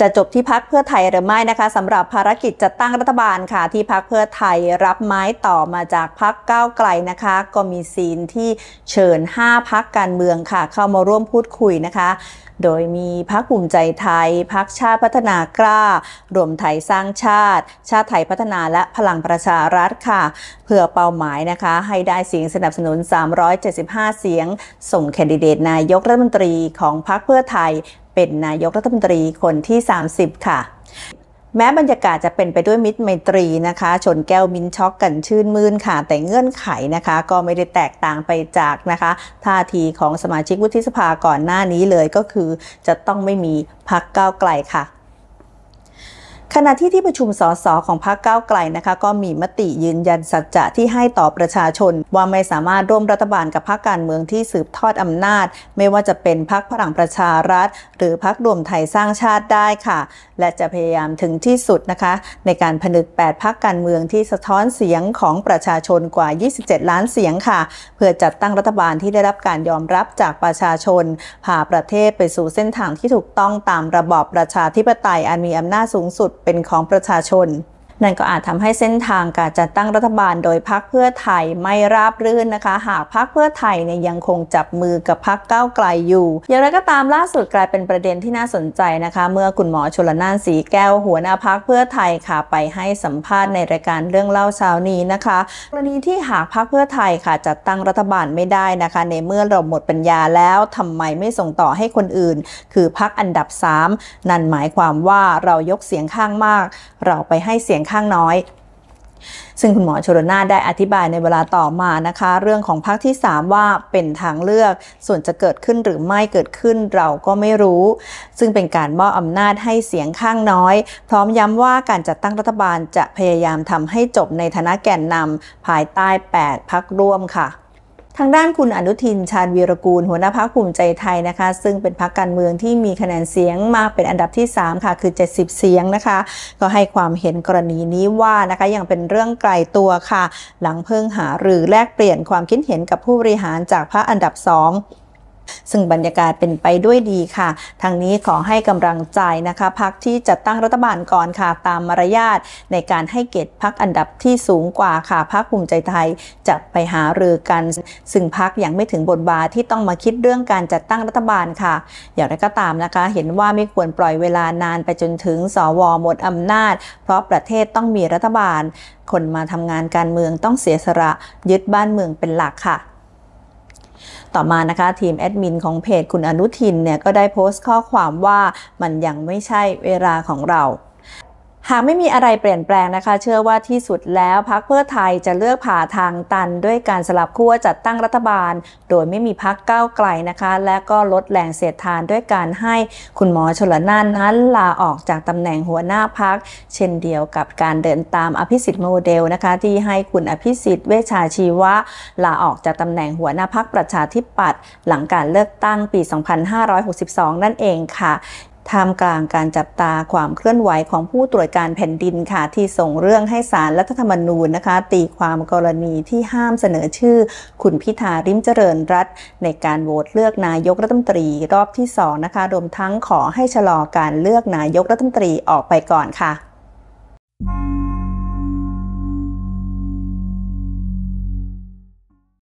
จะจบที่พักเพื่อไทยหรือไม่นะคะสำหรับภารกิจจัดตั้งรัฐบาลค่ะ ที่พักเพื่อไทยรับไม้ต่อมาจากพักก้าวไกลนะคะ ก็มีซีนที่เชิญ 5 พักการเมืองค่ะ เข้ามาร่วมพูดคุยนะคะ โดยมีพักภูมิใจไทยพักชาติพัฒนากล้ารวมไทยสร้างชาติ ชาติไทยพัฒนาและพลังประชารัฐค่ะ เพื่อเป้าหมายนะคะ ให้ได้เสียงสนับสนุน 375 เสียง ส่งแคนดิเดตนายกรัฐมนตรีของพักเพื่อไทย เป็นนายกรัฐมนตรีคนที่ 30 ค่ะ แม้บรรยากาศจะเป็นไปด้วยมิตรไมตรีนะคะ ชนแก้วมินช็อกกันชื่นมื่นค่ะ แต่เงื่อนไขนะคะ ก็ไม่ได้แตกต่างไปจากนะคะ ท่าทีของสมาชิกวุฒิสภาก่อนหน้านี้เลยก็คือ จะต้องไม่มีพักก้าวไกลค่ะ ขณะที่ที่ประชุมสสของพรรคก้าวไกลนะคะก็มีมติยืนยันสัจจะที่ให้ต่อประชาชน ว่าไม่สามารถร่วมรัฐบาลกับพรรคการเมืองที่สืบทอดอำนาจ ไม่ว่าจะเป็นพรรคพลังประชารัฐ หรือพรรครวมไทยสร้างชาติได้ค่ะ และจะพยายามถึงที่สุดนะคะ ในการผนึก 8พรรคการเมืองที่สะท้อนเสียงของประชาชนกว่า 27 ล้านเสียงค่ะ เพื่อจัดตั้งรัฐบาลที่ได้รับการยอมรับจากประชาชนพาประเทศไปสู่เส้นทางที่ถูกต้องตามระบอบประชาธิปไตยอันมีอำนาจสูงสุดเป็นของประชาชน นั่นก็อาจทำให้เส้นทางการจัดตั้งรัฐบาลโดยพรรคเพื่อไทยไม่ราบรื่นนะคะ หากพรรคเพื่อไทยเนี่ยยังคงจับมือกับพรรคก้าวไกลอยู่ อย่างไรก็ตามล่าสุดกลายเป็นประเด็นที่น่าสนใจนะคะ เมื่อคุณหมอชลนานสีแก้วหัวหน้าพรรคเพื่อไทยค่ะไปให้สัมภาษณ์ในรายการเรื่องเล่าเช้านี้นะคะกรณีที่หากพรรคเพื่อไทยค่ะจัดตั้งรัฐบาลไม่ได้นะคะ ในเมื่อเราหมดปัญญาแล้วทำไมไม่ส่งต่อให้คนอื่น คือพรรคอันดับ 3 นั่นหมายความว่าเรายกเสียงข้างมาก เราไปให้เสียงข้างน้อย ซึ่งคุณหมอชรนาได้อธิบายในเวลาต่อมานะคะ เรื่องของพรรคที่ 3 ว่าเป็นทางเลือก ส่วนจะเกิดขึ้นหรือไม่เกิดขึ้นเราก็ไม่รู้ ซึ่งเป็นการมอบอำนาจให้เสียงข้างน้อย พร้อมย้ำว่าการจัดตั้งรัฐบาลจะพยายามทำให้จบในฐานะแกนนำภายใต้ 8พักร่วมค่ะ ทางด้านคุณอนุทินชาญวีรกูล หัวหน้าพักภูมิใจไทยนะคะ ซึ่งเป็นพักการเมืองที่มีคะแนนเสียงมากเป็นอันดับที่ 3 ค่ะ คือ 70 เสียงนะคะ ก็ให้ความเห็นกรณีนี้ว่านะคะยังเป็นเรื่องไกลตัวค่ะ หลังเพิ่งหาหรือแลกเปลี่ยนความคิดเห็นกับผู้บริหารจากพระอันดับ 2 ซึ่งบรรยากาศเป็นไปด้วยดีค่ะ ทางนี้ขอให้กำลังใจนะคะพักที่จัดตั้งรัฐบาลก่อนค่ะ ตามมารยาทในการให้เกียรติพักอันดับที่สูงกว่าค่ะพักภูมิใจไทยจะไปหารือกัน ซึ่งพักยังไม่ถึงบทบาทที่ต้องมาคิดเรื่องการจัดตั้งรัฐบาลค่ะ อย่างไรก็ตามนะคะ เห็นว่าไม่ควรปล่อยเวลานานไปจนถึงสวหมดอำนาจ เพราะประเทศต้องมีรัฐบาล คนมาทำงานการเมืองต้องเสียสละยึดบ้านเมืองเป็นหลักค่ะ ต่อมานะคะทีมแอดมินของเพจคุณอนุทินเนี่ยก็ได้โพสต์ข้อความว่ามันยังไม่ใช่เวลาของเรา หากไม่มีอะไรเปลี่ยนแปลงนะคะ เชื่อว่าที่สุดแล้วพักเพื่อไทยจะเลือกผ่าทางตันด้วยการสลับขั้วจัดตั้งรัฐบาล โดยไม่มีพักก้าวไกลนะคะ และก็ลดแรงเสียดทานด้วยการให้คุณหมอชลนานนั้นลาออกจากตำแหน่งหัวหน้าพัก เช่นเดียวกับการเดินตามอภิสิทธิ์โมเดลนะคะ ที่ให้คุณอภิสิทธิ์เวชาชีวะลาออกจากตำแหน่งหัวหน้าพักประชาธิปัตย์หลังการเลือกตั้งปี 2562 นั่นเองค่ะ ท่ามกลางการจับตาความเคลื่อนไหวของผู้ตรวจการแผ่นดินค่ะ ที่ส่งเรื่องให้สารรัฐธรรมนูญนะคะ ตีความกรณีที่ห้ามเสนอชื่อ คุณพิธาริมเจริญรัตในการโหวตเลือกนายกรัฐมนตรีรอบที่2นะคะรวมทั้งขอให้ชะลอการเลือกนายกรัฐมนตรีออกไปก่อนค่ะ